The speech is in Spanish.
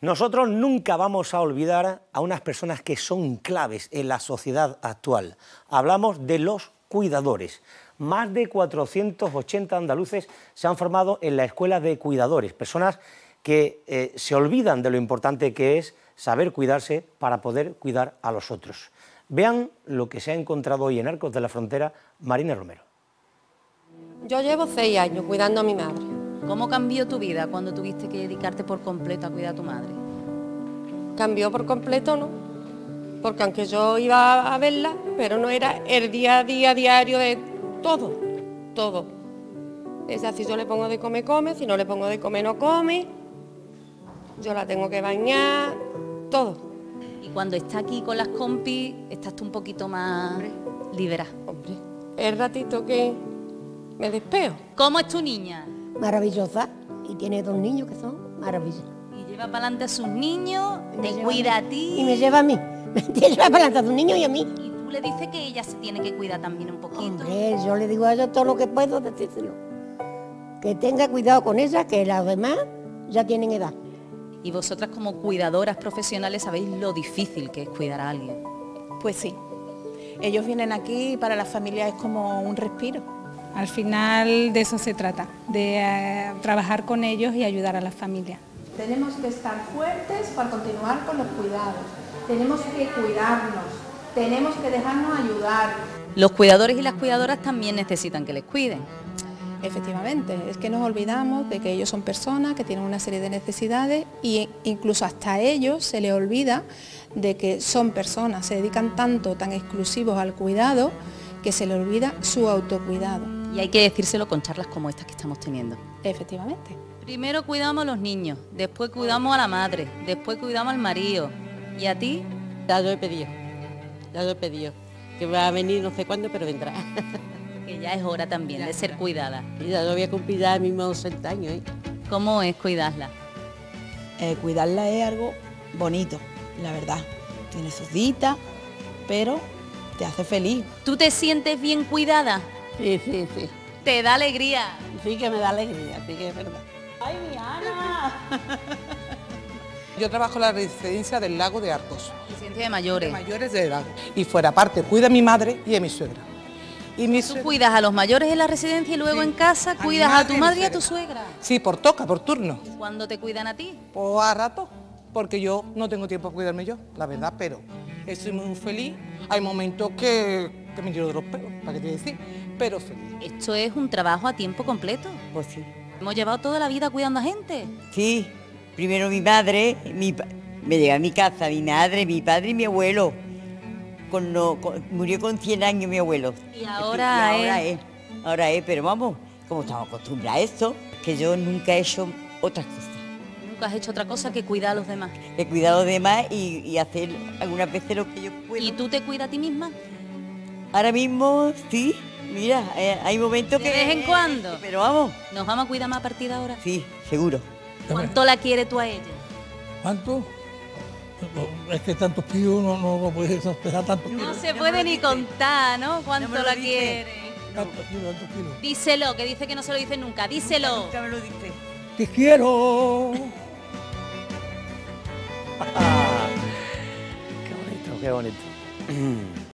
Nosotros nunca vamos a olvidar a unas personas que son claves en la sociedad actual. Hablamos de los cuidadores. Más de 480 andaluces se han formado en la escuela de cuidadores, personas que eh, se olvidan de lo importante que es saber cuidarse para poder cuidar a los otros. Vean lo que se ha encontrado hoy en Arcos de la Frontera Marina Romero. Yo llevo seis años cuidando a mi madre. ¿Cómo cambió tu vida cuando tuviste que dedicarte por completo a cuidar a tu madre? Cambió por completo, ¿no? Porque aunque yo iba a verla, pero no era el día a día diario de todo, todo. Es así, yo le pongo de comer, come, si no le pongo de comer, no come. Yo la tengo que bañar, todo. Y cuando está aquí con las compis, estás tú un poquito más libera. Hombre, el ratito que me despeo. ¿Cómo es tu niña? Maravillosa y tiene dos niños que son maravillosos. Y lleva para adelante a sus niños, te cuida a, ti. Y me lleva a mí, me lleva para adelante a sus niños y a mí. Y tú le dices que ella se tiene que cuidar también un poquito. Hombre, yo le digo a ella todo lo que puedo decírselo. Que tenga cuidado con ella, que las demás ya tienen edad. Y vosotras como cuidadoras profesionales sabéis lo difícil que es cuidar a alguien. Pues sí. Ellos vienen aquí y para la familia es como un respiro. Al final de eso se trata, de eh, trabajar con ellos y ayudar a la familia. Tenemos que estar fuertes para continuar con los cuidados. Tenemos que cuidarnos, tenemos que dejarnos ayudar. Los cuidadores y las cuidadoras también necesitan que les cuiden. Efectivamente, es que nos olvidamos de que ellos son personas que tienen una serie de necesidades e incluso hasta a ellos se les olvida de que son personas, se dedican tanto, tan exclusivos al cuidado, que se les olvida su autocuidado. Y hay que decírselo con charlas como estas que estamos teniendo. Efectivamente. Primero cuidamos a los niños, después cuidamos a la madre, después cuidamos al marido. ¿Y a ti? Ya lo he pedido, ya lo he pedido. Que va a venir no sé cuándo, pero vendrá. que ya es hora también de ser cuidada. Y ya lo voy a cumplir ya mismo 60 años. ¿eh? ¿Cómo es cuidarla? Eh, cuidarla es algo bonito, la verdad. Tiene sus ditas, pero te hace feliz. ¿Tú te sientes bien cuidada? Sí, sí, sí. ¿Te da alegría? Sí que me da alegría, sí que es verdad. ¡Ay, mi Ana! Yo trabajo en la residencia del Lago de Arcos. Residencia de mayores. De mayores de edad. Y fuera parte, cuida a mi madre y a mi suegra. Y mi ¿Tú cuidas a los mayores en la residencia y luego en casa cuidas a, tu madre y a tu suegra? Sí, por toca, por turno. ¿Cuándo te cuidan a ti? Pues a rato, porque yo no tengo tiempo para cuidarme yo, la verdad, pero estoy muy feliz. Hay momentos que, que me tiro de los pelos, ¿para qué te decir? pero feliz. Esto es un trabajo a tiempo completo. Pues sí. Hemos llevado toda la vida cuidando a gente. Sí, primero mi madre, mi, me llega a mi casa mi madre, mi padre y mi abuelo. Con murió con 100 años mi abuelo. Y ahora, ahora es. Ahora es, pero vamos, como estamos acostumbrados a esto, que yo nunca he hecho otras cosas. ¿Nunca has hecho otra cosa que cuidar a los demás? He cuidado a los demás y, y hacer algunas veces lo que yo puedo. ¿Y tú te cuidas a ti misma? Ahora mismo sí, Mira, eh, hay momentos que... ¿De vez en cuando? Pero vamos. ¿Nos vamos a cuidar más a partir de ahora? Sí, seguro. ¿Cuánto la quiere tú a ella? ¿Cuánto? Es que tantos pillos no, no, no puede expresar tantos No se puede ni contar, ¿no? ¿Cuánto la quiere? Tantos kilos, tantos kilos. Díselo, que dice que no se lo dice nunca. Díselo. Nunca me lo dice. Te quiero. qué bonito, qué bonito.